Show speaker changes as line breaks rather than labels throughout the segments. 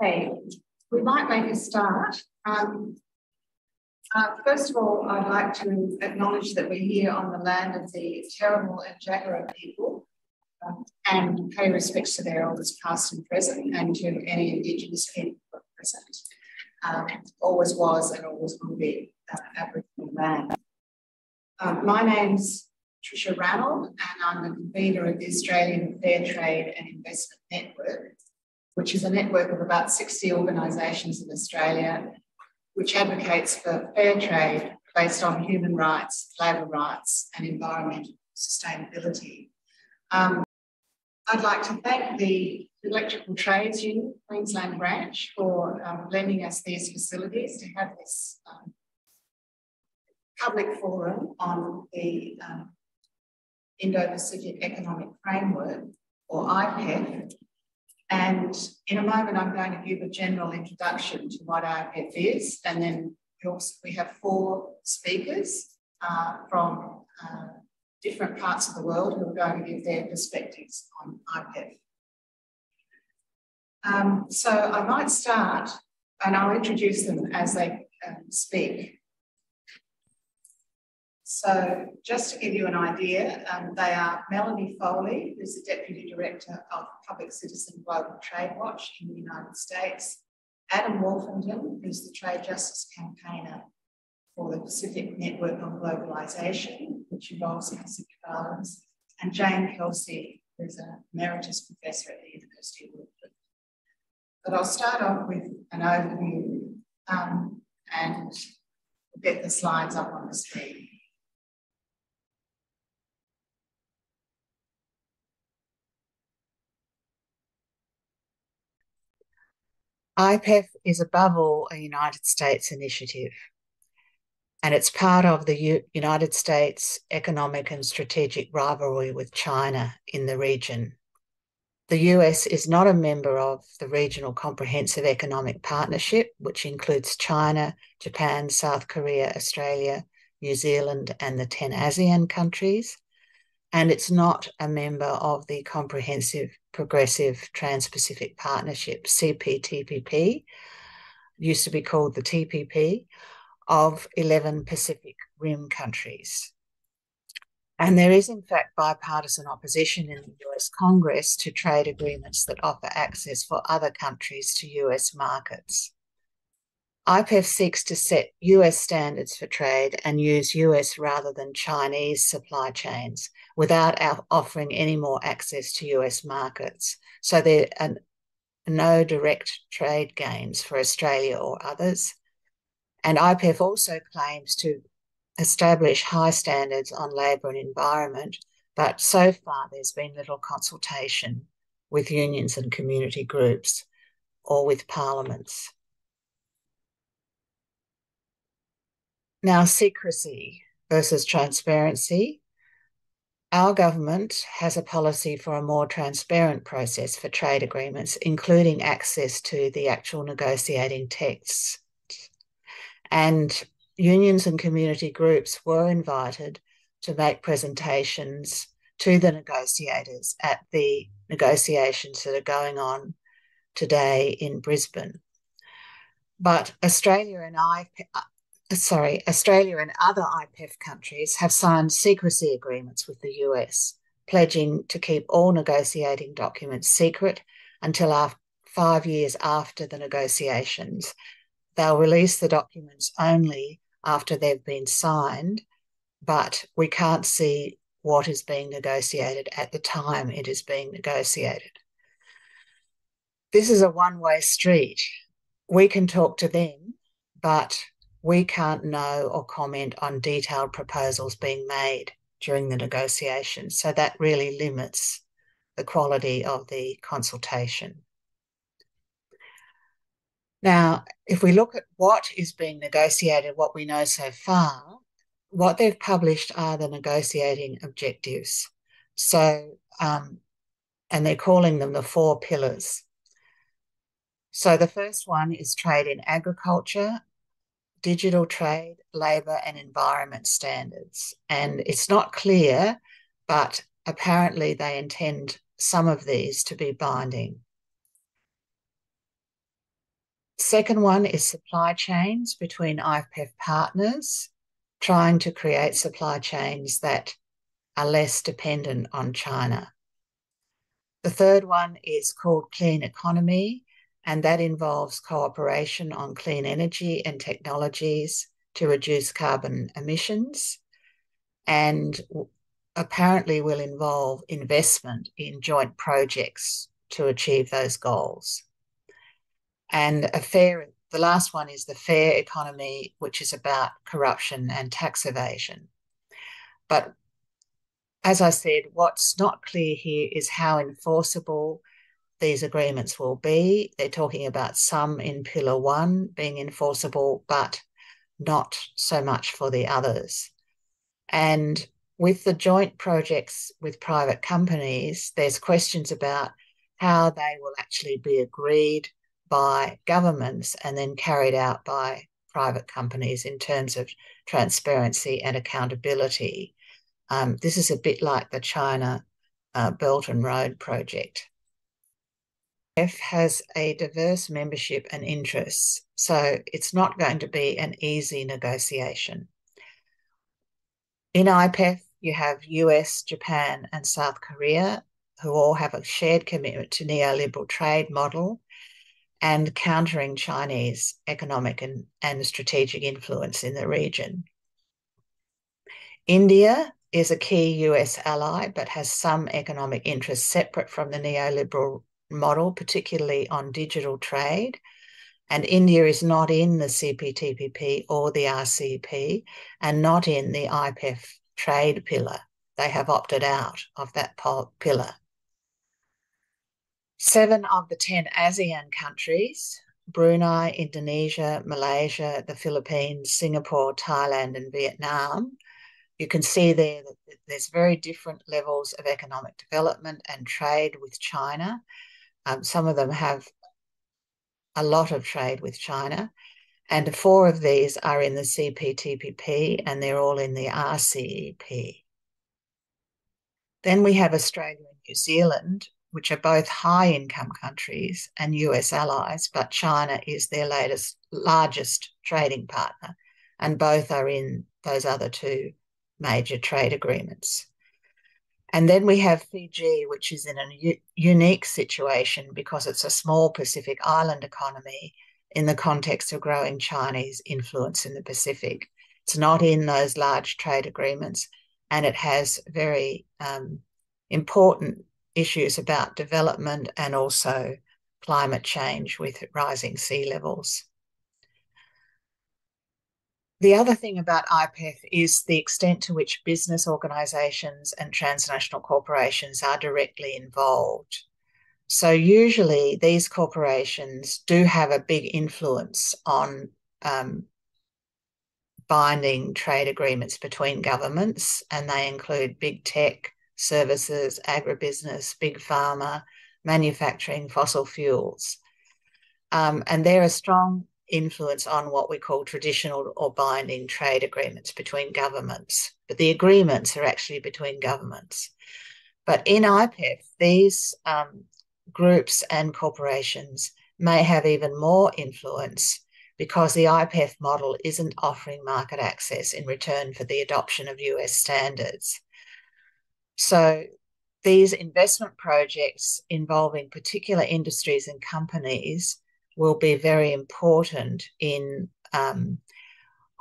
Okay, we might make a start. Um, uh, first of all, I'd like to acknowledge that we're here on the land of the Turrbal and Jagera people um, and pay respects to their elders past and present and to any Indigenous people present. Um, always was and always will be uh, Aboriginal land. Um, my name's Tricia Ranald and I'm the convener of the Australian Fair Trade and Investment Network, which is a network of about 60 organisations in Australia which advocates for fair trade based on human rights, labour rights, and environmental sustainability. Um, I'd like to thank the Electrical Trades Union Queensland branch for um, lending us these facilities to have this um, public forum on the um, Indo-Pacific Economic Framework, or IPEF, and in a moment, I'm going to give a general introduction to what IPEF is, and then we have four speakers uh, from uh, different parts of the world who are going to give their perspectives on IPEF. Um, so I might start, and I'll introduce them as they um, speak. So just to give you an idea, um, they are Melanie Foley, who's the Deputy Director of Public Citizen Global Trade Watch in the United States, Adam Wolfenden, who's the Trade Justice Campaigner for the Pacific Network on Globalisation, which involves Pacific Islands, and Jane Kelsey, who's an Emeritus Professor at the University of Auckland. But I'll start off with an overview um, and get the slides up on the screen. IPEF is above all a United States initiative, and it's part of the U United States economic and strategic rivalry with China in the region. The US is not a member of the Regional Comprehensive Economic Partnership, which includes China, Japan, South Korea, Australia, New Zealand, and the 10 ASEAN countries and it's not a member of the Comprehensive Progressive Trans Pacific Partnership, CPTPP, used to be called the TPP, of 11 Pacific Rim countries. And there is, in fact, bipartisan opposition in the US Congress to trade agreements that offer access for other countries to US markets. IPEF seeks to set US standards for trade and use US rather than Chinese supply chains without offering any more access to US markets. So there are no direct trade gains for Australia or others. And IPEF also claims to establish high standards on labour and environment, but so far there's been little consultation with unions and community groups or with parliaments. Now, secrecy versus transparency. Our government has a policy for a more transparent process for trade agreements, including access to the actual negotiating texts. And unions and community groups were invited to make presentations to the negotiators at the negotiations that are going on today in Brisbane. But Australia and I, Uh, sorry, Australia and other IPEF countries have signed secrecy agreements with the US, pledging to keep all negotiating documents secret until after, five years after the negotiations. They'll release the documents only after they've been signed, but we can't see what is being negotiated at the time it is being negotiated. This is a one way street. We can talk to them, but we can't know or comment on detailed proposals being made during the negotiations. So that really limits the quality of the consultation. Now, if we look at what is being negotiated, what we know so far, what they've published are the negotiating objectives. So, um, and they're calling them the four pillars. So the first one is trade in agriculture, digital trade, labour, and environment standards. And it's not clear, but apparently they intend some of these to be binding. Second one is supply chains between IPEF partners, trying to create supply chains that are less dependent on China. The third one is called Clean Economy, and that involves cooperation on clean energy and technologies to reduce carbon emissions and apparently will involve investment in joint projects to achieve those goals. And a fair, the last one is the fair economy, which is about corruption and tax evasion. But as I said, what's not clear here is how enforceable these agreements will be. They're talking about some in Pillar 1 being enforceable, but not so much for the others. And with the joint projects with private companies, there's questions about how they will actually be agreed by governments and then carried out by private companies in terms of transparency and accountability. Um, this is a bit like the China uh, Belt and Road project. F has a diverse membership and interests, so it's not going to be an easy negotiation. In IPEF, you have US, Japan, and South Korea, who all have a shared commitment to neoliberal trade model and countering Chinese economic and, and strategic influence in the region. India is a key US ally, but has some economic interests separate from the neoliberal model, particularly on digital trade. And India is not in the CPTPP or the RCEP and not in the IPEF trade pillar. They have opted out of that pillar. Seven of the 10 ASEAN countries Brunei, Indonesia, Malaysia, the Philippines, Singapore, Thailand, and Vietnam you can see there that there's very different levels of economic development and trade with China. Um, some of them have a lot of trade with China, and four of these are in the CPTPP and they're all in the RCEP. Then we have Australia and New Zealand, which are both high income countries and US allies, but China is their latest largest trading partner, and both are in those other two major trade agreements. And then we have Fiji, which is in a u- unique situation because it's a small Pacific island economy in the context of growing Chinese influence in the Pacific. It's not in those large trade agreements, and it has very um, important issues about development and also climate change with rising sea levels. The other thing about IPEF is the extent to which business organisations and transnational corporations are directly involved. So, usually, these corporations do have a big influence on um, binding trade agreements between governments, and they include big tech, services, agribusiness, big pharma, manufacturing, fossil fuels. Um, and they're a strong influence on what we call traditional or binding trade agreements between governments. But the agreements are actually between governments. But in IPEF, these um, groups and corporations may have even more influence because the IPEF model isn't offering market access in return for the adoption of US standards. So these investment projects involving particular industries and companies will be very important in um,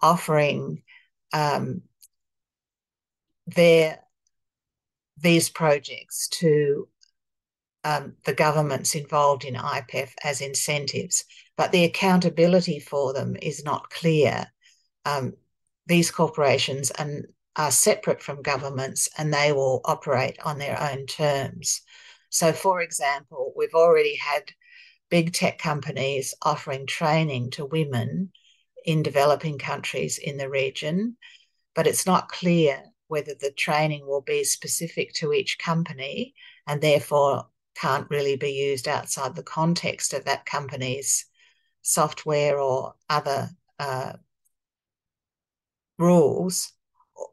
offering um, their these projects to um, the governments involved in IPEF as incentives, but the accountability for them is not clear. Um, these corporations and are separate from governments and they will operate on their own terms. So, for example, we've already had big tech companies offering training to women in developing countries in the region, but it's not clear whether the training will be specific to each company and therefore can't really be used outside the context of that company's software or other uh, rules,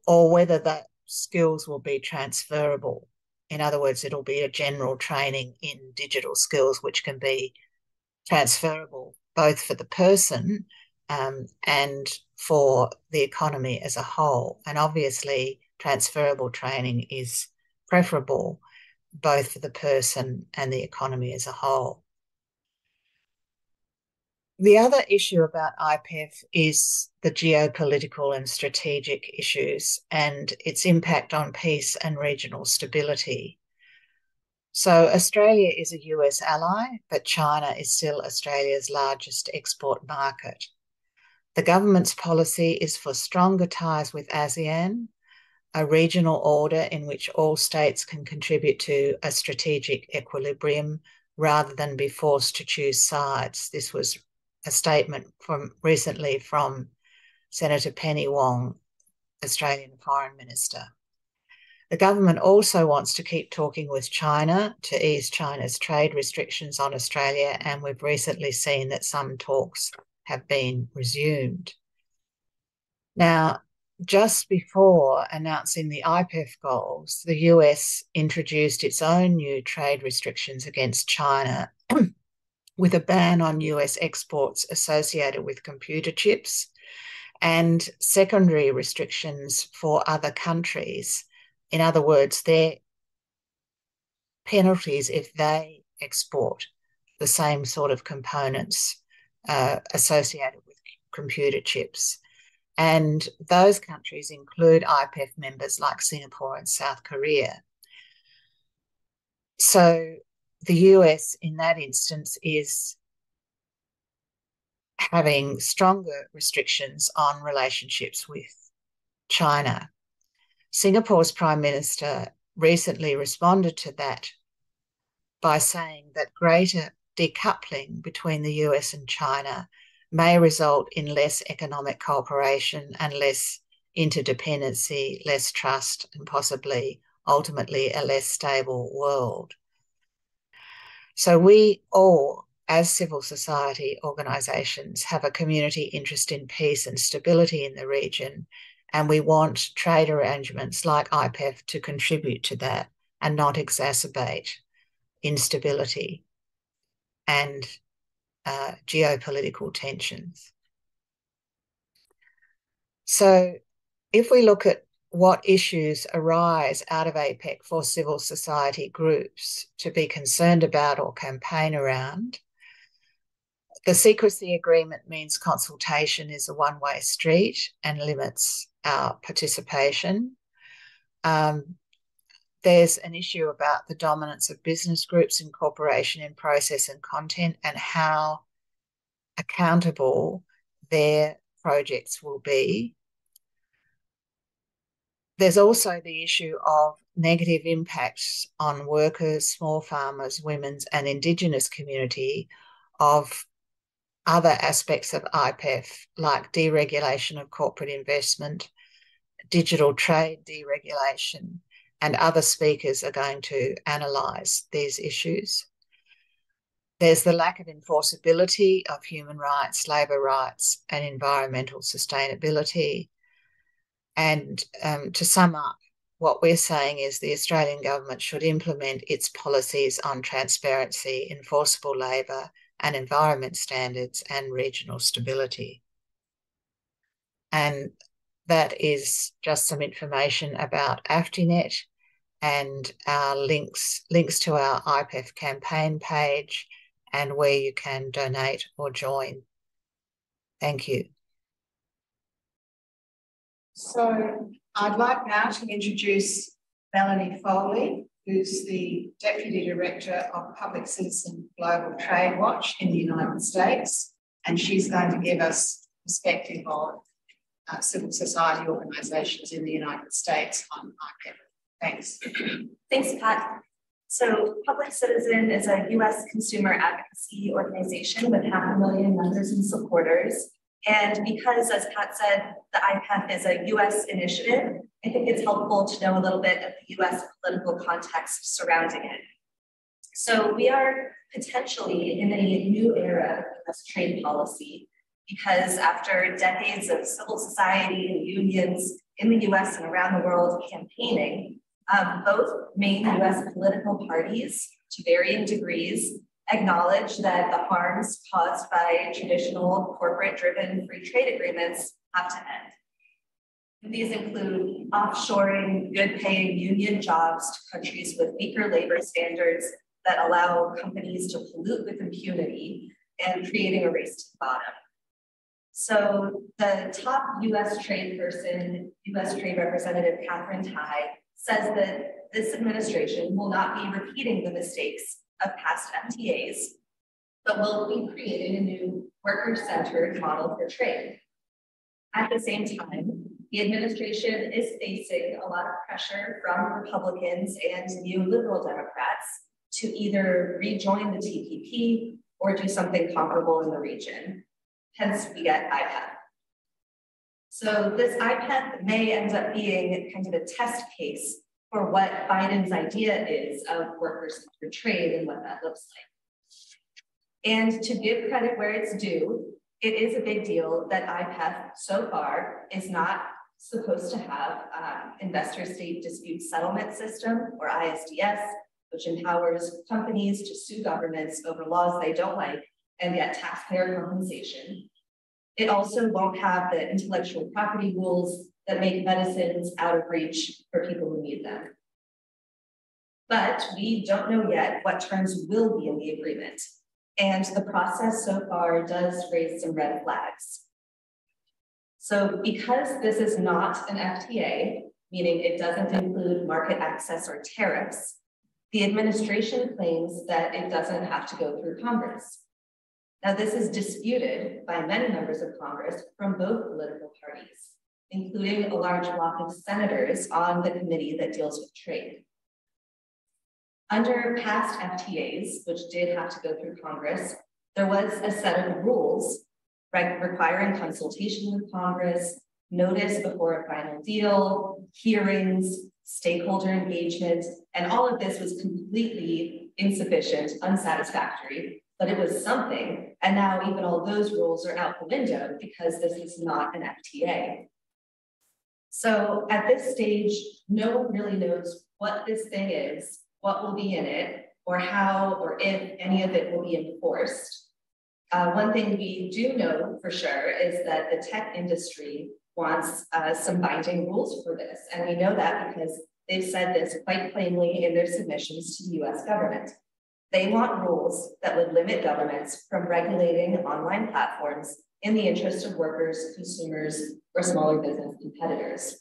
or whether that skills will be transferable. In other words, it'll be a general training in digital skills which can be transferable both for the person um, and for the economy as a whole. And obviously, transferable training is preferable both for the person and the economy as a whole. The other issue about IPEF is the geopolitical and strategic issues and its impact on peace and regional stability. So, Australia is a US ally, but China is still Australia's largest export market. The government's policy is for stronger ties with ASEAN, a regional order in which all states can contribute to a strategic equilibrium rather than be forced to choose sides. This was a statement from recently from Senator Penny Wong, Australian Foreign Minister. The government also wants to keep talking with China to ease China's trade restrictions on Australia, and we've recently seen that some talks have been resumed. Now, just before announcing the IPEF goals, the US introduced its own new trade restrictions against China with a ban on US exports associated with computer chips and secondary restrictions for other countries. In other words, their penalties if they export the same sort of components uh, associated with computer chips. And those countries include IPEF members like Singapore and South Korea. So the US in that instance is having stronger restrictions on relationships with China. Singapore's Prime Minister recently responded to that by saying that greater decoupling between the US and China may result in less economic cooperation and less interdependency, less trust, and possibly ultimately a less stable world. So we all, as civil society organisations, have a community interest in peace and stability in the region, and we want trade arrangements like IPEF to contribute to that and not exacerbate instability and uh, geopolitical tensions. So, if we look at what issues arise out of IPEF for civil society groups to be concerned about or campaign around. The secrecy agreement means consultation is a one way street and limits our participation. Um, there's an issue about the dominance of business groups and cooperation in process and content and how accountable their projects will be there's also the issue of negative impacts on workers, small farmers, women's, and Indigenous community of other aspects of IPEF, like deregulation of corporate investment, digital trade deregulation, and other speakers are going to analyse these issues. There's the lack of enforceability of human rights, labour rights, and environmental sustainability. And um, to sum up, what we're saying is the Australian government should implement its policies on transparency, enforceable labour and environment standards, and regional stability. And that is just some information about AFTINET and our links links to our IPEF campaign page and where you can donate or join. Thank you.
So I'd like now to introduce Melanie Foley, who's the Deputy Director of Public Citizen Global Trade Watch in the United States. And she's going to give us perspective on uh, civil society organisations in the United States on IPEF. Thanks.
Thanks, Pat. So Public Citizen is a US consumer advocacy organization with half a million members and supporters. And because, as Pat said, the IPEF is a US initiative, I think it's helpful to know a little bit of the US political context surrounding it. So we are potentially in a new era of US trade policy because after decades of civil society and unions in the US and around the world campaigning, um, both main US political parties to varying degrees acknowledge that the harms caused by traditional corporate driven free trade agreements have to end. These include offshoring good paying union jobs to countries with weaker labor standards that allow companies to pollute with impunity and creating a race to the bottom. So the top US trade person, US Trade Representative Katherine Tai, says that this administration will not be repeating the mistakes of past FTAs, but will be creating a new worker-centered model for trade. At the same time, the administration is facing a lot of pressure from Republicans and neoliberal Democrats to either rejoin the TPP or do something comparable in the region. Hence, we get IPEF. So this IPEF may end up being kind of a test case for what Biden's idea is of worker-centered trade and what that looks like. And to give credit where it's due, it is a big deal that IPEF so far is not supposed to have um, investor state dispute settlement system or ISDS, which empowers companies to sue governments over laws they don't like and yet taxpayer compensation. It also won't have the intellectual property rules that make medicines out of reach for people who need them. But we don't know yet what terms will be in the agreement. And the process so far does raise some red flags. So because this is not an FTA, meaning it doesn't include market access or tariffs, the administration claims that it doesn't have to go through Congress. Now, this is disputed by many members of Congress from both political parties including a large block of senators on the committee that deals with trade. Under past FTAs, which did have to go through Congress, there was a set of rules requiring consultation with Congress, notice before a final deal, hearings, stakeholder engagement, and all of this was completely insufficient, unsatisfactory, but it was something. And now even all those rules are out the window because this is not an FTA. So at this stage, no one really knows what this thing is, what will be in it, or how or if any of it will be enforced. Uh, one thing we do know for sure is that the tech industry wants uh, some binding rules for this. And we know that because they've said this quite plainly in their submissions to the US government. They want rules that would limit governments from regulating online platforms in the interest of workers, consumers, or smaller business competitors.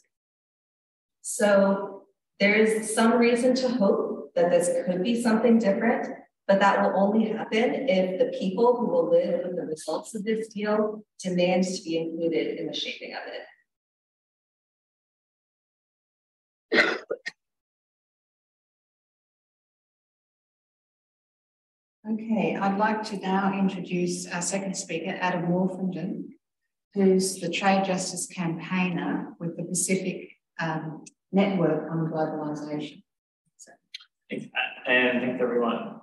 So there is some reason to hope that this could be something different, but that will only happen if the people who will live with the results of this deal demand to be included in the shaping of it.
Okay, I'd like to now introduce our second speaker, Adam Wolfenden, who's the trade justice campaigner with the Pacific um, Network on Globalisation.
So. Thanks, Pat, and thanks everyone.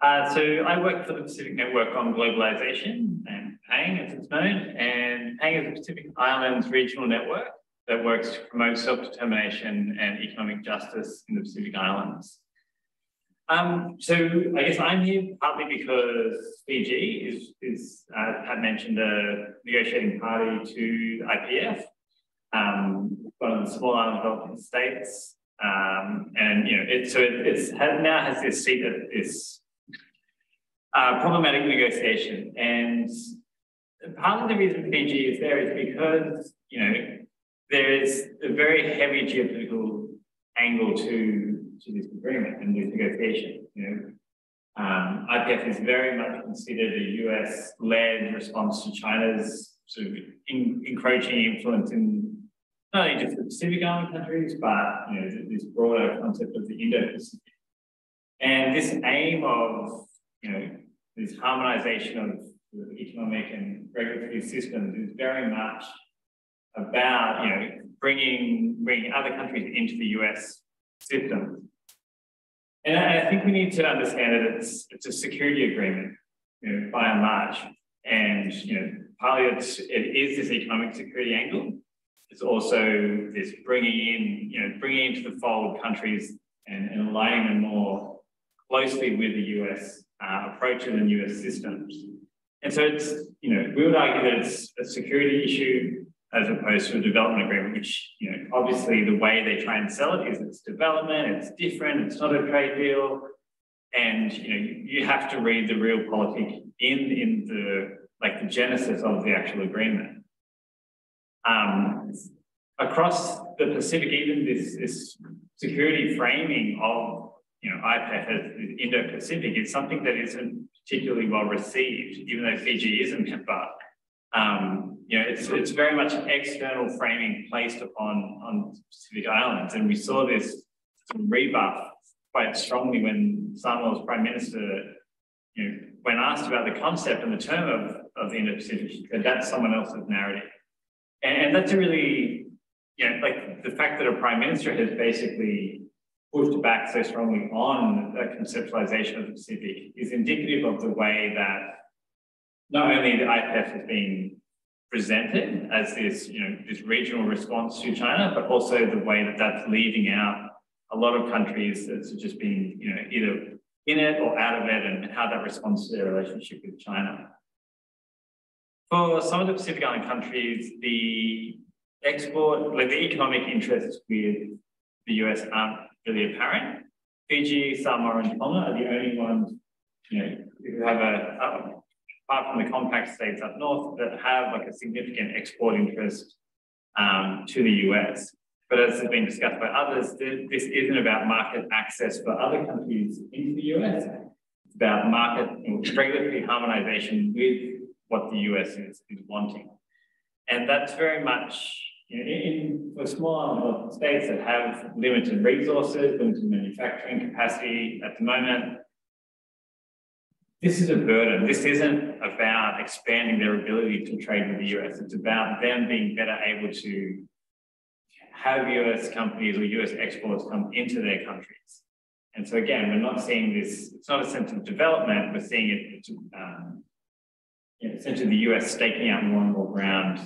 Uh, so I work for the Pacific Network on Globalisation, and PANG as it's known, and PANG is a Pacific Islands regional network that works to promote self-determination and economic justice in the Pacific Islands. Um, so I guess I'm here partly because Fiji is, is uh, Pat mentioned, a negotiating party to IPEF, um, one of the small island developing states. Um, and you know, it, so it it's, now has this seat at this uh, problematic negotiation. And part of the reason Fiji is there is because you know there is a very heavy geopolitical angle to to this agreement and this negotiation. You know, um, IPEF is very much considered a US-led response to China's sort of in, encroaching influence in not only just the Pacific Island countries, but you know this broader concept of the Indo-Pacific. And this aim of you know this harmonization of economic and regulatory systems is very much about you know bringing bringing other countries into the US system. And I, think we need to understand that it's it's a security agreement, you know, by and large. And you know, partly it's it is this economic security angle. It's also this bringing in, you know, bringing into the fold countries and, and aligning them more closely with the US uh, approaches and US systems. And so it's, you know, we would argue that it's a security issue as opposed to a development agreement, which, you know, obviously the way they try and sell it is it's development, it's different, it's not a trade deal. And, you know, you have to read the realpolitik in, in the, like the genesis of the actual agreement. Um, across the Pacific, even this, this security framing of, you know, IPEF as Indo-Pacific is something that isn't particularly well received, even though Fiji is a member. Um, you know, it's, it's very much external framing placed upon on Pacific Islands. And we saw this rebuff quite strongly when Samoa's Prime Minister, you know, when asked about the concept and the term of, of the Indo-Pacific, said that's someone else's narrative. And, and that's a really, you know, like the fact that a Prime Minister has basically pushed back so strongly on the conceptualization of the Pacific is indicative of the way that not only the IPEF has been presented as this, you know, this regional response to China, but also the way that that's leaving out a lot of countries that's just been, you know, either in it or out of it and how that responds to their relationship with China. For some of the Pacific Island countries, the export, like the economic interests with the US aren't really apparent. Fiji, Samoa, and Tonga are the only ones, you know, who have a, apart from the compact states up north, that have like a significant export interest um, to the US. But as has been discussed by others, this isn't about market access for other countries into the US. It's about market regulatory harmonization with what the US is, is wanting. And that's very much you know, in, for small states that have limited resources, limited manufacturing capacity at the moment, this is a burden. This isn't about expanding their ability to trade with the US. It's about them being better able to have US companies or US exports come into their countries. And so again, we're not seeing this, it's not a sense of development, we're seeing it, um, you know, essentially the US staking out more and more ground,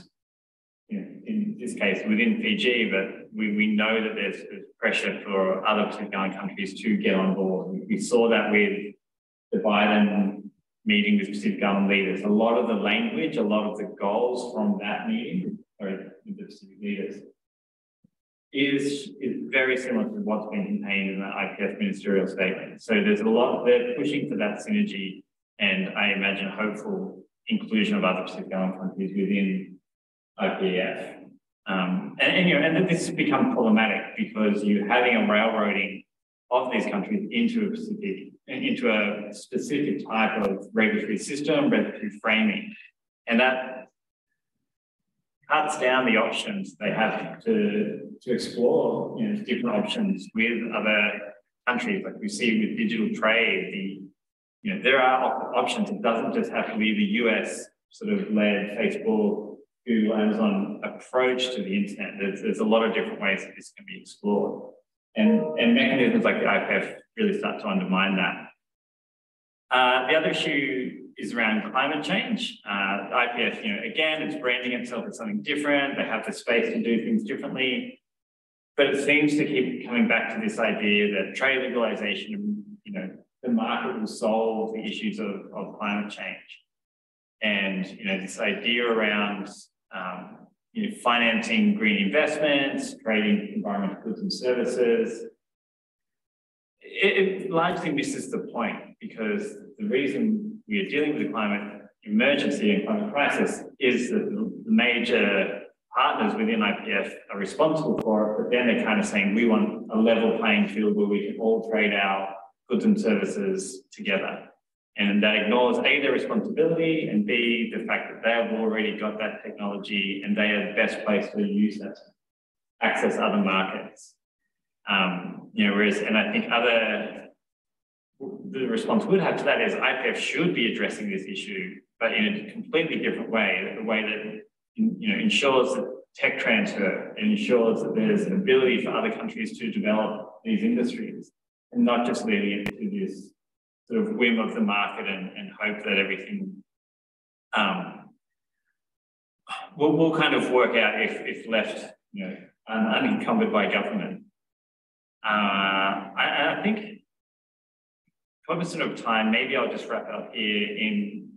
you know, in this case within Fiji, but we, we know that there's, there's pressure for other Island countries to get on board. We saw that with the Biden meeting with Pacific Island leaders. A lot of the language, a lot of the goals from that meeting, or the Pacific leaders, is, is very similar to what's been contained in the IPEF ministerial statement. So there's a lot, they're pushing for that synergy and I imagine hopeful inclusion of other Pacific Island countries within IPEF. Um, and, and, you know, and this has become problematic because you're having a railroading of these countries into a Pacific, into a specific type of regulatory system, regulatory framing. And that cuts down the options they have to, to explore you know, different options with other countries. Like we see with digital trade, the you know, there are options. It doesn't just have to be the US sort of led Facebook, Google, Amazon approach to the internet. There's, there's a lot of different ways that this can be explored. And, and mechanisms like the IPEF really start to undermine that. Uh, the other issue is around climate change. Uh, IPEF, you know, again, it's branding itself as something different. They have the space to do things differently. But it seems to keep coming back to this idea that trade liberalization, you know, the market will solve the issues of, of climate change. And, you know, this idea around um, you know, financing green investments, creating environmental goods and services, it, it largely misses the point because the reason we are dealing with the climate emergency and climate crisis is that the major partners within IPEF are responsible for it, but then they're kind of saying we want a level playing field where we can all trade our goods and services together. And that ignores A, their responsibility, and B, the fact that they have already got that technology and they are the best place to use that to access other markets. Um, you know, whereas, and I think other, the response would have to that is IPEF should be addressing this issue, but in a completely different way, the way that, you know, ensures that tech transfer ensures that there's an ability for other countries to develop these industries and not just leading into this sort of whim of the market and, and hope that everything um, will will kind of work out if, if left, you know, un unencumbered by government. Uh, I, I think cognizant of time, maybe I'll just wrap up here in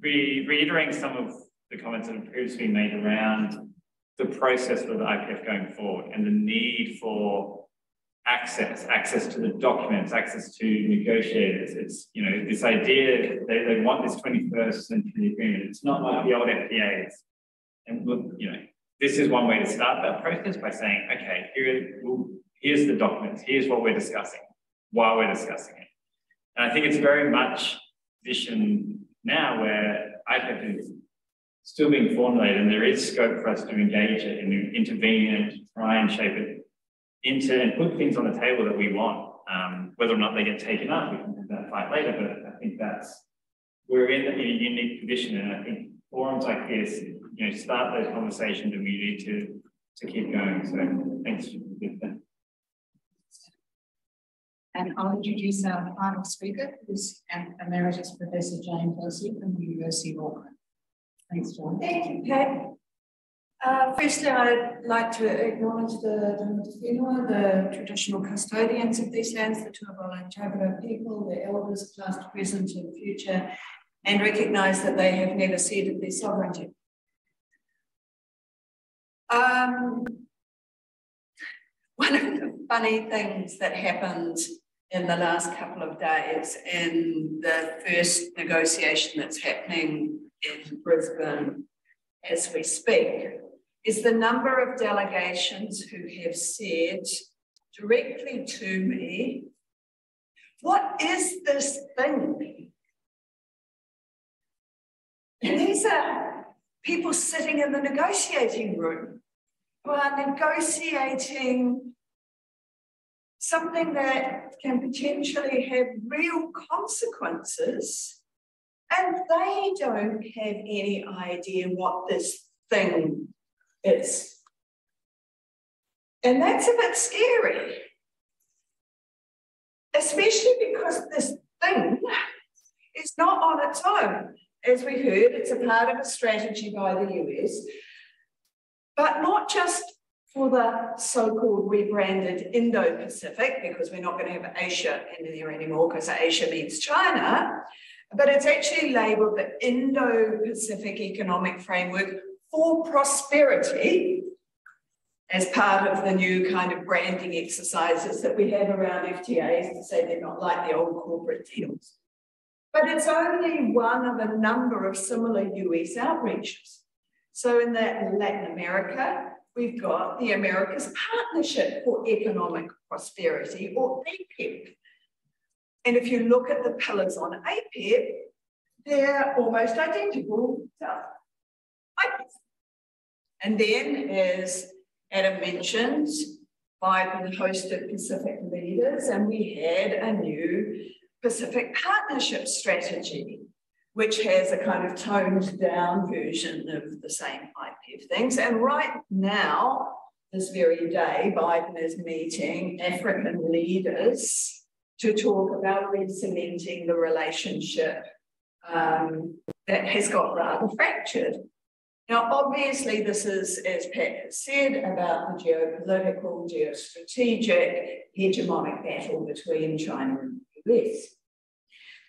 re reiterating some of the comments that have previously made around the process for the IPEF going forward and the need for access, access to the documents, access to negotiators. It's, you know, this idea, they, they want this 21st century agreement. It's not like the old FTAs. And you know, this is one way to start that process by saying, okay, here, here's the documents, here's what we're discussing, while we're discussing it. And I think it's very much position now where IPEF is still being formulated and there is scope for us to engage it and intervene and try and shape it into and put things on the table that we want. Um, whether or not they get taken up, we can have that fight later, but I think that's, we're in a unique position and I think forums like this, you know, start those conversations and we need to, to keep going. So thanks for
and I'll introduce our final speaker, who's Emeritus Professor Jane Kelsey from the University of Auckland. Thanks, John.
Thank you, Pat. Uh, firstly, I'd like to acknowledge the Whenua, the traditional custodians of these lands, the Tuabola Jagera people, the elders, past, present, and future, and recognise that they have never ceded their sovereignty. Um, one of the funny things that happened in the last couple of days in the first negotiation that's happening in Brisbane as we speak is the number of delegations who have said directly to me, what is this thing? And these are people sitting in the negotiating room who are negotiating something that can potentially have real consequences, and they don't have any idea what this thing is. And that's a bit scary, especially because this thing is not on its own. As we heard, it's a part of a strategy by the US, but not just for the so-called rebranded Indo-Pacific, because we're not going to have Asia in there anymore, because Asia means China, but it's actually labeled the Indo-Pacific Economic Framework for prosperity as part of the new kind of branding exercises that we have around FTAs to say they're not like the old corporate deals. But it's only one of a number of similar US outreaches. So in that Latin America, we've got the Americas Partnership for Economic Prosperity, or APEP. And if you look at the pillars on APEP, they're almost identical to. And then, as Adam mentioned, Biden hosted Pacific leaders, and we had a new Pacific partnership strategy, which has a kind of toned down version of the same IPEF things. And right now, this very day, Biden is meeting African leaders to talk about re-cementing the relationship um, that has got rather fractured. Now, obviously, this is, as Pat has said, about the geopolitical, geostrategic, hegemonic battle between China and the US.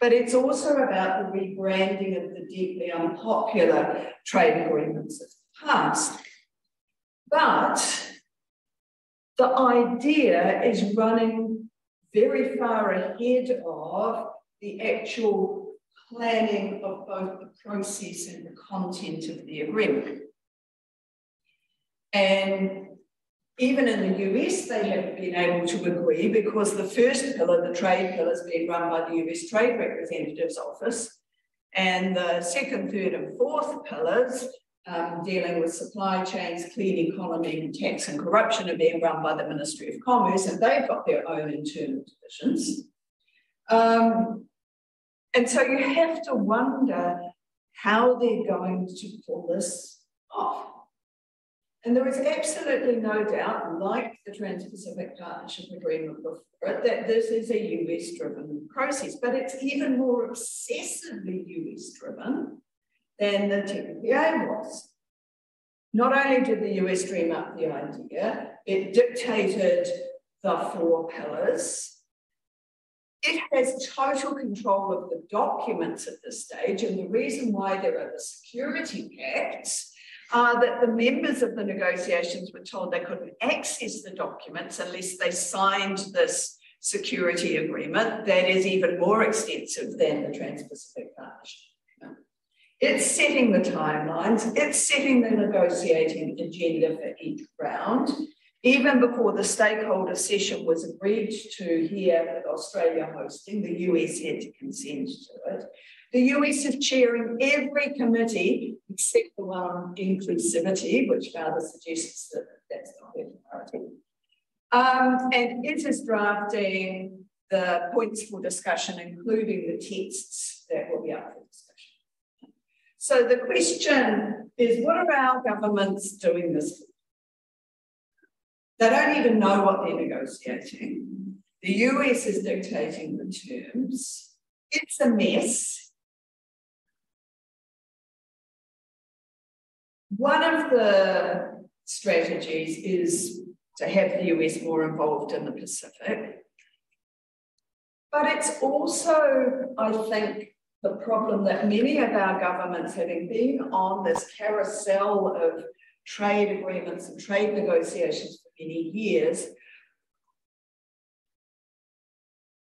But it's also about the rebranding of the deeply unpopular trade agreements of the past. But the idea is running very far ahead of the actual planning of both the process and the content of the agreement. And even in the US, they have been able to agree because the first pillar, the trade pillar, is being run by the US Trade Representative's Office. And the second, third, and fourth pillars, um, dealing with supply chains, clean economy, tax and corruption, are being run by the Ministry of Commerce, and they've got their own internal divisions. Um, and so you have to wonder how they're going to pull this off. And there is absolutely no doubt, like the Trans Pacific Partnership Agreement before it, that this is a US driven process, but it's even more obsessively US driven than the TPPA was. Not only did the US dream up the idea, it dictated the four pillars it has total control of the documents at this stage. And the reason why there are the security pacts are that the members of the negotiations were told they couldn't access the documents unless they signed this security agreement that is even more extensive than the Trans-Pacific Partnership. It's setting the timelines, it's setting the negotiating agenda for each round, even before the stakeholder session was agreed to here with Australia hosting, the US had to consent to it. The US is chairing every committee except the one on inclusivity, which further suggests that that's not their priority. Um, and it is drafting the points for discussion, including the texts that will be up for discussion. So the question is, what are our governments doing this for? They don't even know what they're negotiating. The US is dictating the terms. It's a mess. One of the strategies is to have the US more involved in the Pacific. But it's also, I think, the problem that many of our governments, having been on this carousel of trade agreements and trade negotiations many years,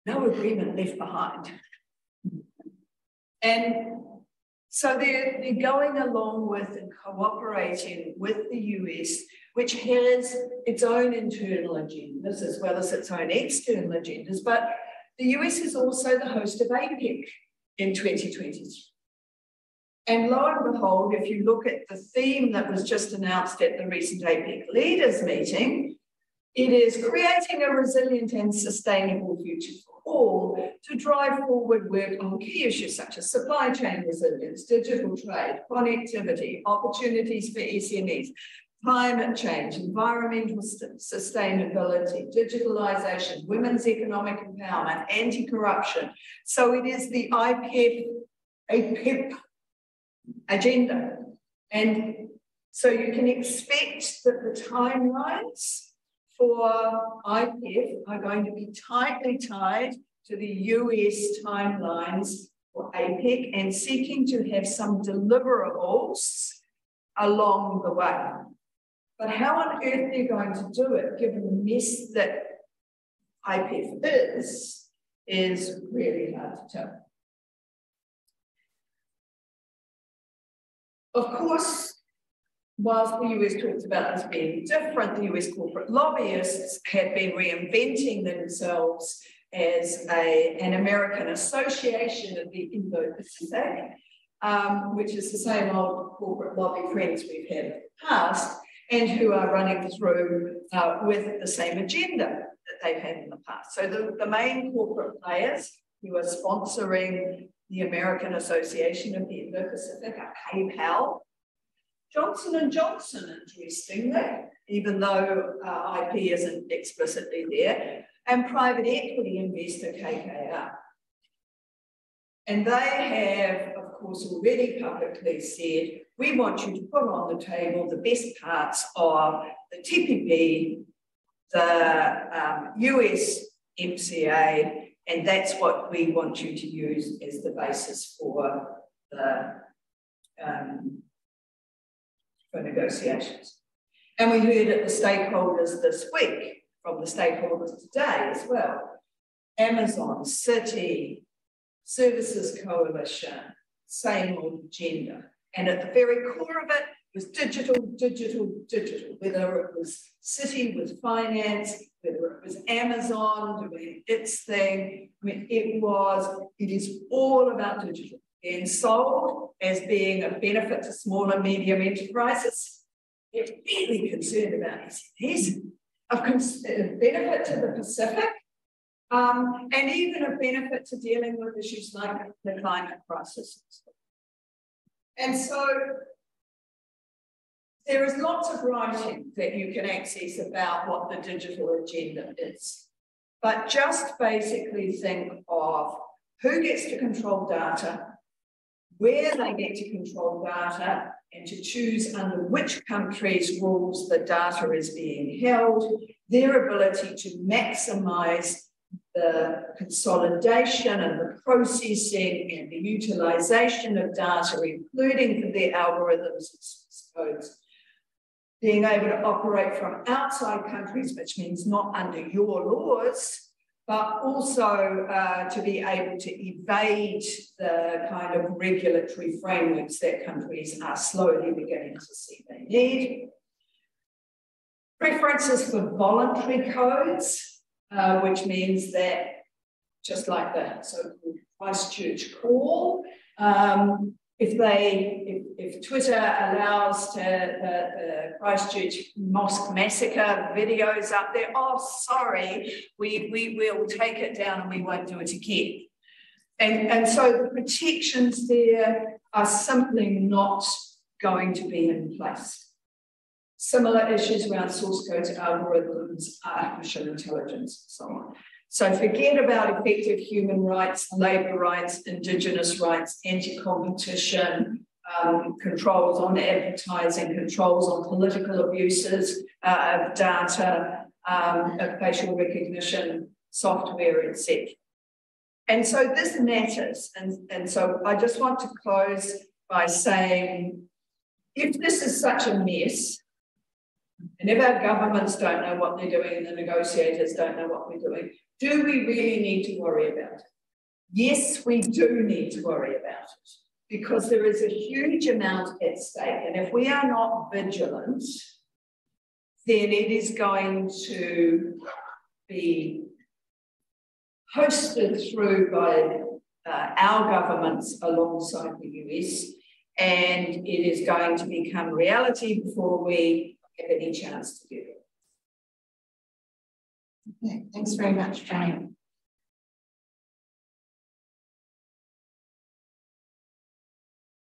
no agreement left behind. And so they're, they're going along with and cooperating with the US, which has its own internal agendas as well as its own external agendas. But the US is also the host of APEC in 2023. And lo and behold, if you look at the theme that was just announced at the recent APEC leaders meeting, it is creating a resilient and sustainable future for all to drive forward work on key issues such as supply chain resilience, digital trade, connectivity, opportunities for SMEs, climate change, environmental sustainability, digitalization, women's economic empowerment, anti-corruption. So it is the IPEF, APEC agenda. And so you can expect that the timelines for IPEF are going to be tightly tied to the US timelines for APEC and seeking to have some deliverables along the way. But how on earth are you going to do it, given the mess that IPEF is, is really hard to tell. Of course, whilst the US talks about this being different, the US corporate lobbyists have been reinventing themselves as a, an American association of the Indo-Pacific, um, which is the same old corporate lobby friends we've had in the past, and who are running through uh, with the same agenda that they've had in the past. So the, the main corporate players who are sponsoring the American Association of the Indo-Pacific PayPal, Johnson Johnson, interestingly, even though uh, IP isn't explicitly there, and private equity investor KKR. And they have, of course, already publicly said, we want you to put on the table the best parts of the TPP, the um, US MCA, and that's what we want you to use as the basis for the um, for negotiations. And we heard at the stakeholders this week, from the stakeholders today as well, Amazon, Citi, Services Coalition, same old agenda. And at the very core of it was digital, digital, digital, whether it was Citi with finance, whether it was Amazon doing its thing. I mean, it was, it is all about digital being sold as being a benefit to small and medium enterprises. They're really concerned about SMEs, of benefit to the Pacific, um, and even a benefit to dealing with issues like the climate crisis. And so there is lots of writing that you can access about what the digital agenda is. But just basically think of who gets to control data, where they get to control data and to choose under which country's rules the data is being held, their ability to maximize the consolidation and the processing and the utilization of data, including for their algorithms and codes, being able to operate from outside countries, which means not under your laws, but also uh, to be able to evade the kind of regulatory frameworks that countries are slowly beginning to see they need. Preferences for voluntary codes, uh, which means that just like the so-called Christchurch call, um, if they, if, if Twitter allows to, the, the Christchurch mosque massacre videos up there, oh, sorry, we, we will take it down and we won't do it again. And, and so the protections there are simply not going to be in place. Similar issues around source codes, algorithms, artificial intelligence, and so on. So forget about effective human rights, labour rights, Indigenous rights, anti-competition, um, controls on advertising, controls on political abuses uh, of data, um, of facial recognition, software, etc. And so this matters. And, and so I just want to close by saying, if this is such a mess, and if our governments don't know what they're doing and the negotiators don't know what we're doing, do we really need to worry about it? Yes, we do need to worry about it because there is a huge amount at stake. And if we are not vigilant, then it is going to be hosted through by uh, our governments alongside the US, and it is going to become reality before we have any chance to do it.
Okay, thanks very much, Jane.